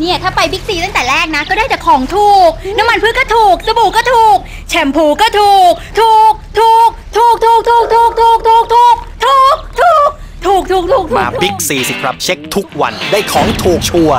เนี่ยถ้าไปบิ๊กซีตั้งแต่แรกนะ ก็ได้แต่ของถูก น้ำมันพืชก็ถูก สบู่ก็ถูก แชมพูก็ถูก ถูก ถูก ถูก ถูก ถูก ถูก ถูก ถูก ถูก ถูก ถูก ถูก ถูก ถูก มาบิ๊กซีสิครับเช็คทุกวันได้ของถูกชัวร์